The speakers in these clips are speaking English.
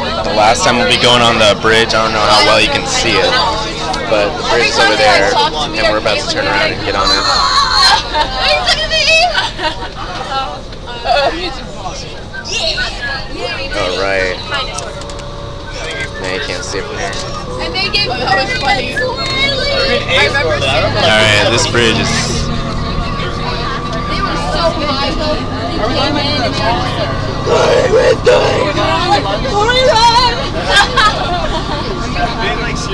the last time we'll be going on the bridge. I don't know how well you can see it, but the bridge is over there, and we're about to turn around and get on it. Oh, right. Now you can't see it from here. And they gave that was funny. I remember seeing. Alright, this bridge is They were so high though. They came in and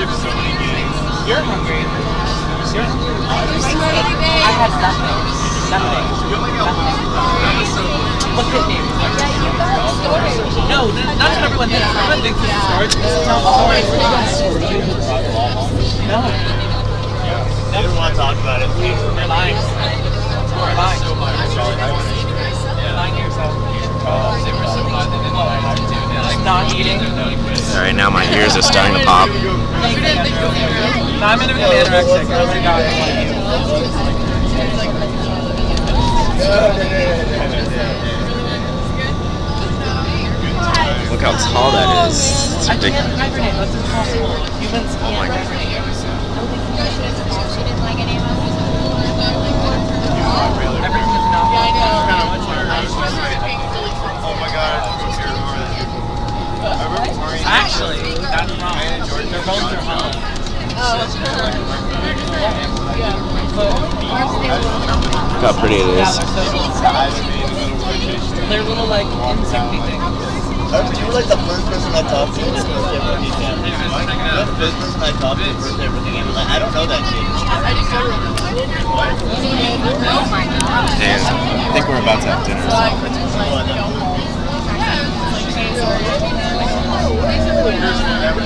they were They so many games. You're hungry. I had nothing. Nothing. Nothing. Look at me. No, th- that's what everyone thinks. Everyone thinks it's storage. It's not storage. No. They don't want to talk about it. They're lying. They're lying. They're lying to yourself. Not eating. alright. Now my ears are starting to pop. I'm gonna be anorexic. I already got one. Look how tall that is. It's ridiculous. hibernate. That's impossible. Humans Oh my god. Everything is not. Oh my god, I thought it was here already. I remember Mario. Actually, that's wrong. They're both their home. Look how pretty it Yeah, is. they're so They're little like insecty things. Uh, you were like the first person I talked to this birthday rookie family. You're the first person I talked to this birthday rookie game. Like, I don't know that kid. And I think we're about to have dinner. Oh, I know.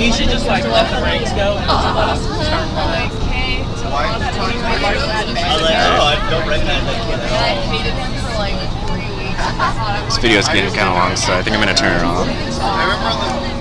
He should just like let the brakes go and just let us start rolling. I was like, oh, I don't recognize that kid at all. This video is getting kind of long, so I think I'm gonna turn it off.